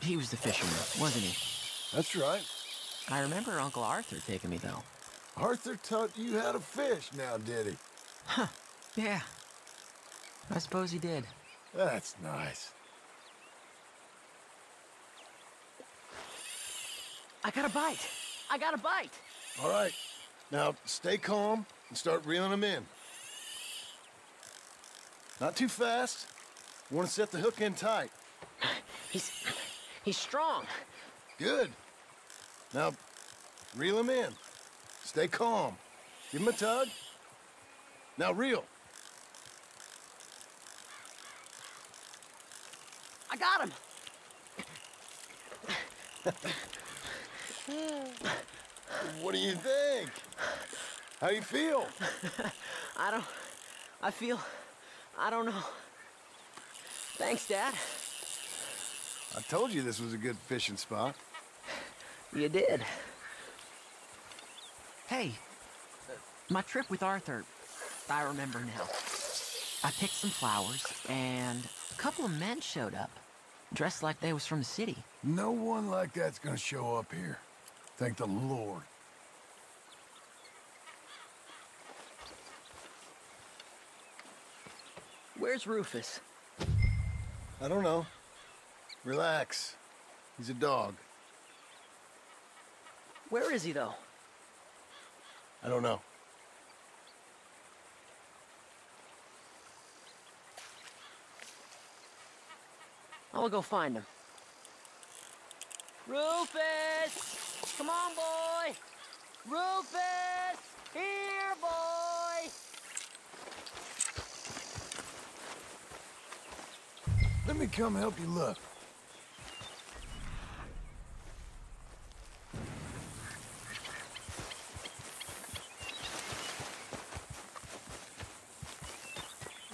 He was the fisherman, wasn't he? That's right. I remember Uncle Arthur taking me, though. Arthur taught you how to fish now, did he? Huh. Yeah. I suppose he did. That's nice. I got a bite. I got a bite. All right. Now, stay calm and start reeling them in. Not too fast. Want to set the hook in tight. He's... he's strong. Good. Now, reel him in. Stay calm. Give him a tug. Now reel. I got him. What do you think? How you feel? I don't... I feel... I don't know. Thanks, Dad. I told you this was a good fishing spot. You did. Hey, my trip with Arthur, I remember now. I picked some flowers, and a couple of men showed up, dressed like they was from the city. No one like that's gonna show up here. Thank the Lord. Where's Rufus? I don't know. Relax. He's a dog. Where is he, though? I don't know. I'll go find him. Rufus! Come on, boy! Rufus! Here, boy! Let me come help you look.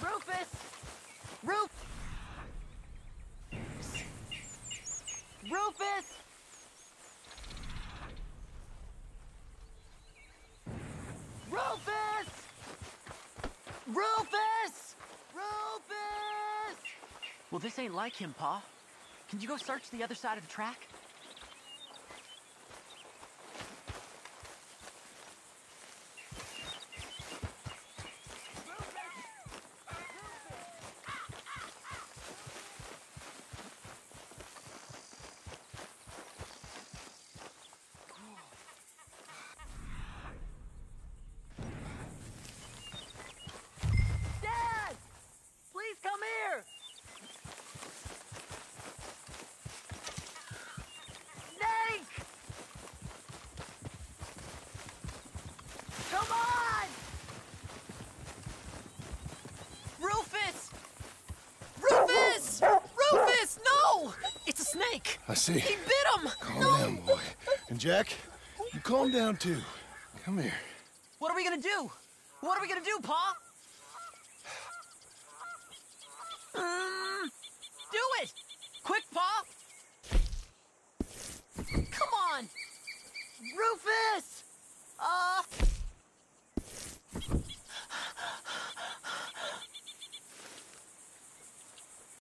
Rufus! Ruf... Rufus! Rufus! Rufus! Rufus! Well, this ain't like him, Pa. Can you go search the other side of the track? Dad! Please come here! Snake! Come on! Rufus! Rufus! Rufus! No! It's a snake! I see. He bit him! Calm no! down, boy. And Jack, you calm down too. Come here. What are we gonna do? What are we gonna do, Pa? Mm, do it! Quick, Pa! Come on! Rufus! Uh...